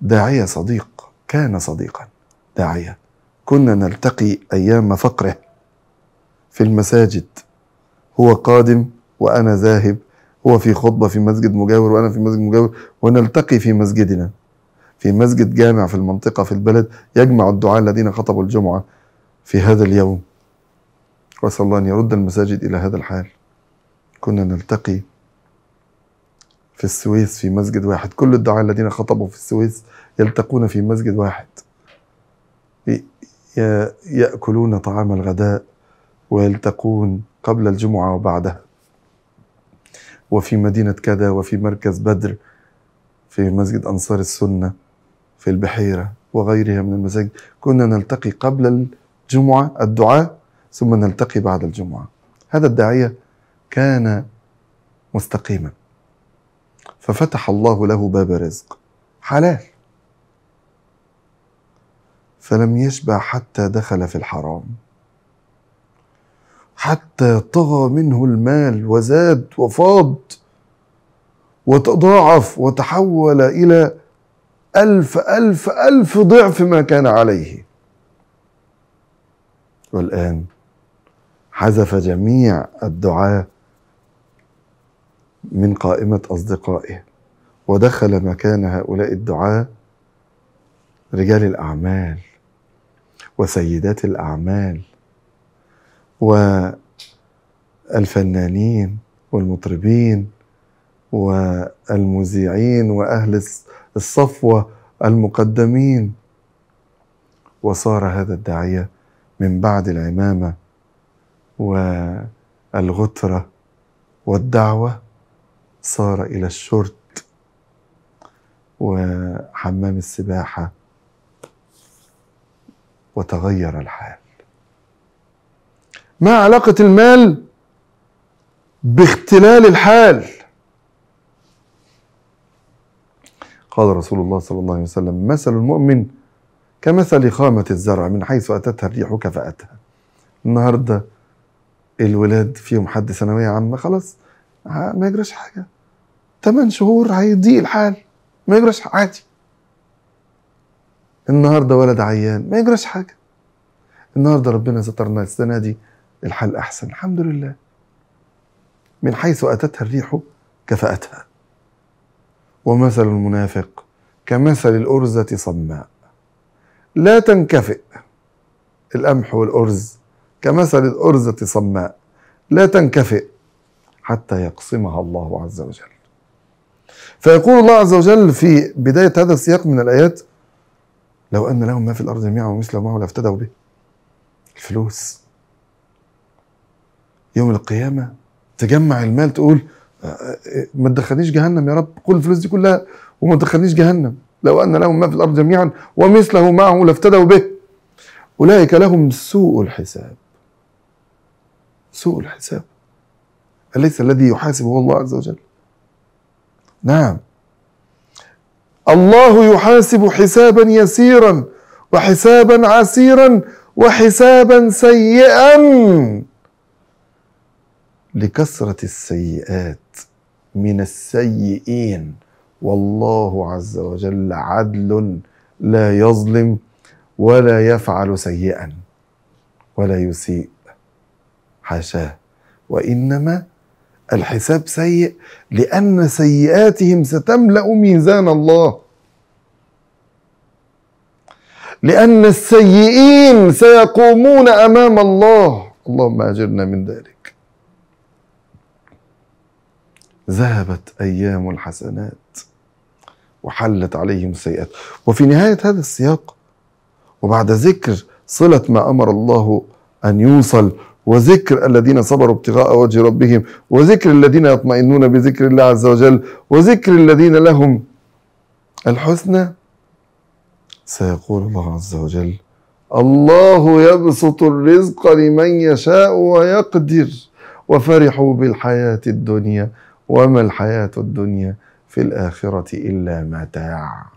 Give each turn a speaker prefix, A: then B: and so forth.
A: داعية صديق كان صديقا داعية. كنا نلتقي أيام فقره في المساجد. هو قادم وأنا ذاهب هو في خطبة في مسجد مجاور وأنا في مسجد مجاور ونلتقي في مسجدنا. في مسجد جامع في المنطقة في البلد يجمع الدعاء الذين خطبوا الجمعة في هذا اليوم. وأسأل الله أن يرد المساجد إلى هذا الحال. كنا نلتقي في السويس في مسجد واحد. كل الدعاء الذين خطبوا في السويس يلتقون في مسجد واحد. يأكلون طعام الغداء ويلتقون قبل الجمعة وبعدها. وفي مدينة كذا وفي مركز بدر في مسجد أنصار السنة في البحيرة وغيرها من المساجد. كنا نلتقي قبل الجمعة الدعاء ثم نلتقي بعد الجمعة. هذا الداعية كان مستقيما. ففتح الله له باب رزق. حلال. فلم يشبع حتى دخل في الحرام. حتى طغى منه المال وزاد وفاض وتضاعف وتحول إلى ألف ألف ألف ضعف ما كان عليه. والآن حذف جميع الدعاة من قائمة أصدقائه. ودخل مكان هؤلاء الدعاة رجال الأعمال وسيدات الأعمال والفنانين والمطربين والمذيعين وأهل الصفوة المقدمين. وصار هذا الداعية من بعد العمامة والغترة والدعوة. صار إلى الشرط وحمام السباحة وتغير الحال. ما علاقة المال باختلال الحال؟ قال رسول الله صلى الله عليه وسلم مثل المؤمن كمثل خامة الزرع من حيث أتتها الريح كفأتها. النهاردة الولاد فيهم حد ثانوية عامة خلاص ما يجراش حاجة. ثمان شهور هيضيق الحال. ما يجراش عادي. النهاردة ولد عيان ما يجراش حاجة. النهاردة ربنا سترنا السنة دي الحال أحسن الحمد لله. من حيث أتتها الريح كفأتها. ومثل المنافق كمثل الأرزة صماء. لا تنكفئ القمح والأرز كمثل الأرزة صماء. لا تنكفئ حتى يقسمها الله عز وجل. فيقول الله عز وجل في بداية هذا السياق من الآيات لو أن لهم ما في الأرض جميعا ومثله معه لافتدوا به. الفلوس. يوم القيامة تجمع المال تقول آه، آه، ما تدخلنيش جهنم يا رب. كل الفلوس دي كلها وما تدخلنيش جهنم. لو أن لهم ما في الأرض جميعا ومثله معه لافتدوا به. أولئك لهم سوء الحساب. سوء الحساب. أليس الذي يحاسب هو الله عز وجل؟ نعم. الله يحاسب حسابا يسيرا وحسابا عسيرا وحسابا سيئا. لكثرة السيئات من السيئين. والله عز وجل عدل لا يظلم ولا يفعل سيئا ولا يسيء. حاشاه. وإنما الحساب سيء لأن سيئاتهم ستملأ ميزان الله. لأن السيئين سيقومون أمام الله. اللهم أجرنا من ذلك. ذهبت أيام الحسنات وحلت عليهم السيئات. وفي نهاية هذا السياق وبعد ذكر صلة ما أمر الله أن يوصل وذكر الذين صبروا ابتغاء وجه ربهم وذكر الذين يطمئنون بذكر الله عز وجل وذكر الذين لهم الحسنى. سيقول الله عز وجل الله يبسط الرزق لمن يشاء ويقدر وفرحوا بالحياة الدنيا وما الحياة الدنيا في الآخرة إلا متاع.